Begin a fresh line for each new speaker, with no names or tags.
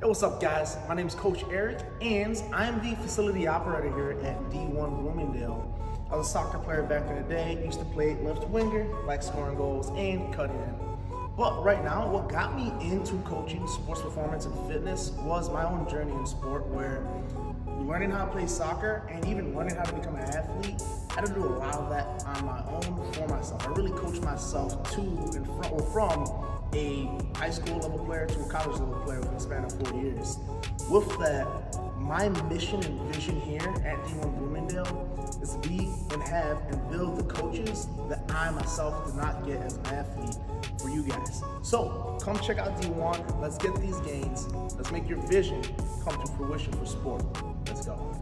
Hey, what's up, guys? My name is Coach Erik, and I'm the facility operator here at D1 Bloomingdale. I was a soccer player back in the day, used to play left winger, like scoring goals and cutting in. But right now, what got me into coaching sports performance and fitness was my own journey in sport where learning how to play soccer and even learning how to become an athlete, had to do a lot of that on my own for myself. I really coached myself to and from, or from a high school level player to a college level player within the span of four years. With that, my mission and vision here at D1 Bloomingdale is to be and have and build the coaches that I myself did not get as an athlete for you guys. So come check out D1. Let's get these gains. Let's make your vision come to fruition for sport. Let's go.